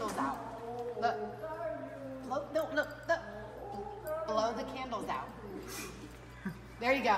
candles out. Look. Blow, no, look, look. Blow the candles out. There you go.